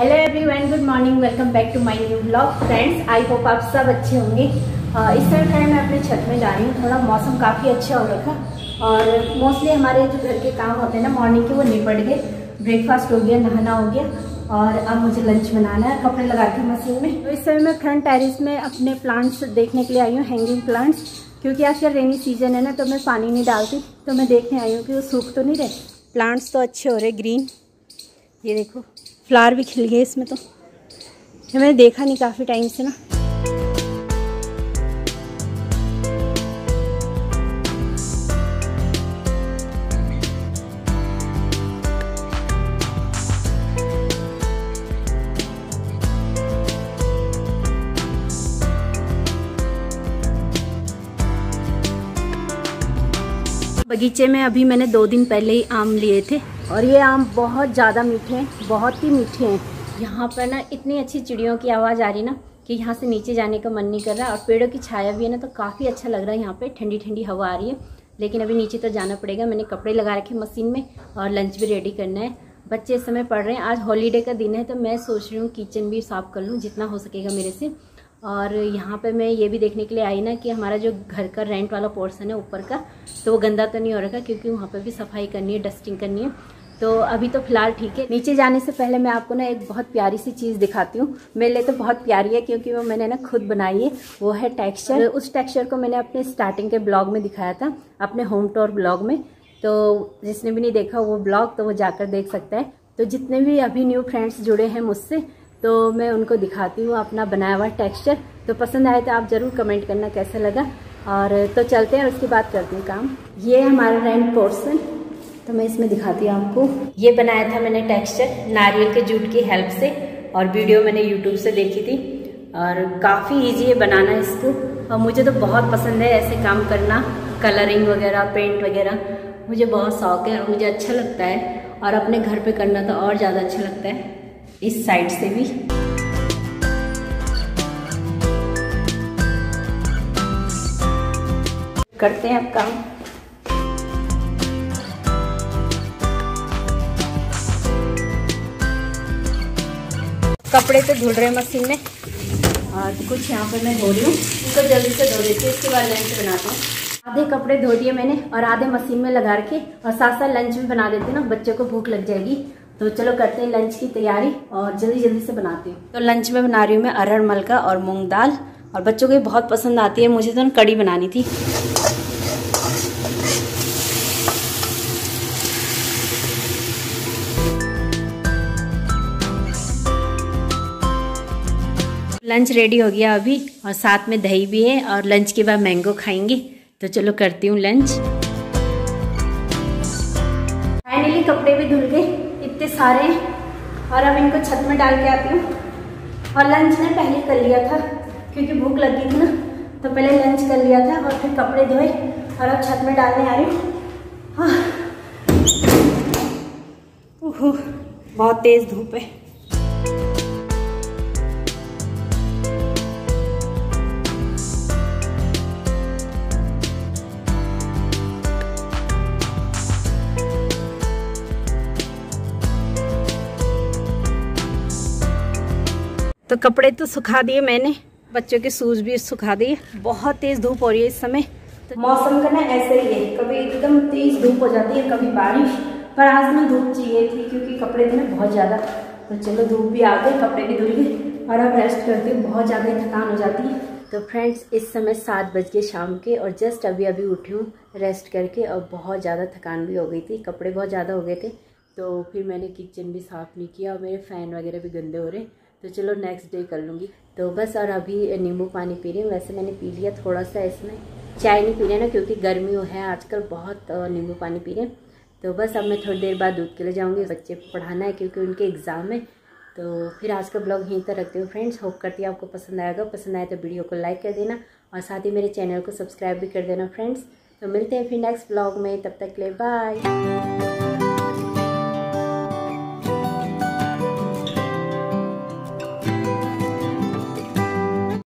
Hello everyone good morning welcome back to my new blog friends I hope आप सब अच्छे होंगे। इस समय मैं अपने छत में जा रही हूँ। थोड़ा मौसम काफ़ी अच्छा हो रखा। और मोस्टली हमारे जो घर के काम होते हैं ना मॉर्निंग के वो निपट गए। ब्रेकफास्ट हो गया, नहाना हो गया। और अब मुझे लंच बनाना है, कपड़े लगा के मशीन में। तो इस समय मैं फ्रंट टेरिस में अपने प्लांट्स देखने के लिए आई हूँ हैंगिंग प्लांट्स क्योंकि आजकल रेनी सीज़न है ना तो मैं पानी नहीं डालती। तो मैं देखने आई हूँ कि वो सूख तो नहीं रहे। प्लांट्स तो अच्छे हो रहे ग्रीन ये देखो। फ्लावर भी खिल गए इसमें तो। मैंने देखा नहीं काफ़ी टाइम से ना। बगीचे में अभी मैंने दो दिन पहले ही आम लिए थे। और ये आम बहुत ज़्यादा मीठे हैं, बहुत ही मीठे हैं। यहाँ पर ना इतनी अच्छी चिड़ियों की आवाज़ आ रही ना कि यहाँ से नीचे जाने का मन नहीं कर रहा और पेड़ों की छाया भी है ना तो काफ़ी अच्छा लग रहा है यहाँ पे। ठंडी ठंडी हवा आ रही है, लेकिन अभी नीचे तो जाना पड़ेगा। मैंने कपड़े लगा रखे मशीन में और लंच भी रेडी करना है। बच्चे इस समय पढ़ रहे हैं, आज हॉलीडे का दिन है तो मैं सोच रही हूँ किचन भी साफ़ कर लूँ, जितना हो सकेगा मेरे से। और यहाँ पे मैं ये भी देखने के लिए आई ना कि हमारा जो घर का रेंट वाला पोर्सन है ऊपर का तो वो गंदा तो नहीं हो रखा, क्योंकि वहाँ पे भी सफ़ाई करनी है डस्टिंग करनी है। तो अभी तो फ़िलहाल ठीक है। नीचे जाने से पहले मैं आपको ना एक बहुत प्यारी सी चीज़ दिखाती हूँ। मेरे लिए तो बहुत प्यारी है क्योंकि वो मैंने ना खुद बनाई है। वो है टेक्सचर। उस टेक्सचर को मैंने अपने स्टार्टिंग के ब्लॉग में दिखाया था, अपने होम टोर ब्लॉग में। तो जिसने भी नहीं देखा वो ब्लॉग तो वो जाकर देख सकता है। तो जितने भी अभी न्यू फ्रेंड्स जुड़े हैं मुझसे तो मैं उनको दिखाती हूँ अपना बनाया हुआ टेक्स्चर। तो पसंद आए तो आप ज़रूर कमेंट करना कैसा लगा। और तो चलते हैं और उसके बाद करते हैं काम। ये हमारा रेंट पोर्सन तो मैं इसमें दिखाती हूँ आपको। ये बनाया था मैंने टेक्सचर नारियल के जूट की हेल्प से और वीडियो मैंने यूट्यूब से देखी थी। और काफ़ी ईजी है बनाना इसको। और मुझे तो बहुत पसंद है ऐसे काम करना कलरिंग वगैरह पेंट वगैरह। मुझे बहुत शौक है और मुझे अच्छा लगता है। और अपने घर पे करना तो और ज़्यादा अच्छा लगता है, इस साइड से भी। करते हैं अब काम। कपड़े तो धुल रहे हैं मशीन में। और कुछ यहाँ पर मैं धो रही हूँ। इनको जल्दी से धो देती हूँ उसके बाद लंच बनाता हूँ। आधे कपड़े धो दिए मैंने और आधे मशीन में लगा रखे और साथ साथ लंच भी बना देती ना बच्चों को भूख लग जाएगी। तो चलो करते हैं लंच की तैयारी और जल्दी जल्दी से बनाती हूँ। तो लंच में बना रही हूँ मैं अरहर मलका और मूंग दाल और बच्चों को बहुत पसंद आती है मुझे तो ना कड़ी बनानी थी। लंच रेडी हो गया अभी और साथ में दही भी है और लंच के बाद मैंगो खाएँगे। तो चलो करती हूँ लंच। फाइनली कपड़े भी धुल गए, इतने सारे और अब इनको छत में डाल के आती हूँ। और लंच ने पहले कर लिया था, क्योंकि भूख लगी थी ना तो पहले लंच कर लिया था और फिर कपड़े धोए और अब छत में डालने आ रही हूँ। हाँ। बहुत तेज़ धूप है। तो कपड़े तो सुखा दिए मैंने, बच्चों के शूज़ भी सुखा दिए। बहुत तेज़ धूप हो रही है इस समय। तो मौसम का ना ऐसे ही है, कभी एकदम तेज़ धूप हो जाती है, कभी बारिश। पर आज ना धूप चाहिए थी, क्योंकि कपड़े थे ना बहुत ज़्यादा। तो चलो धूप भी आ गई, कपड़े भी धुल गए और अब रेस्ट करती हूँ, बहुत ज़्यादा थकान हो जाती है। तो फ्रेंड्स इस समय सात बज गए शाम के और जस्ट अभी अभी उठी हूँ रेस्ट करके और बहुत ज़्यादा थकान भी हो गई थी, कपड़े बहुत ज़्यादा हो गए थे। तो फिर मैंने किचन भी साफ़ नहीं किया और मेरे फ़ैन वगैरह भी गंदे हो रहे। तो चलो नेक्स्ट डे कर लूँगी। तो बस और अभी नींबू पानी पी रही हूँ। वैसे मैंने पी लिया थोड़ा सा इसमें। चाय नहीं पी रहे ना, क्योंकि गर्मी है, आजकल बहुत नींबू पानी पी रहे हैं। तो बस अब मैं थोड़ी देर बाद दूध के लिए जाऊँगी। बच्चे पढ़ाना है, क्योंकि उनके एग्ज़ाम है। तो फिर आज का ब्लॉग यहीं तक रखती हूँ फ्रेंड्स होप करती है आपको पसंद आएगा पसंद आए तो वीडियो को लाइक कर देना और साथ ही मेरे चैनल को सब्सक्राइब भी कर देना फ्रेंड्स तो मिलते हैं फिर नेक्स्ट ब्लॉग में। तब तक लिए बाय